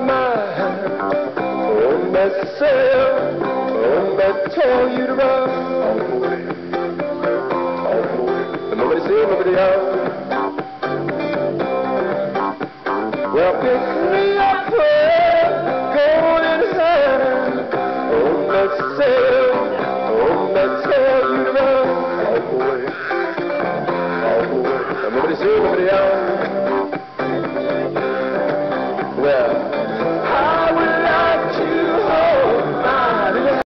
mine. On that sail, on that tell you to ride. And nobody's in, nobody out. Well, pick me up, golden hand. On that sail, on that tell you to ride. All the way. And nobody's in, nobody out. Well.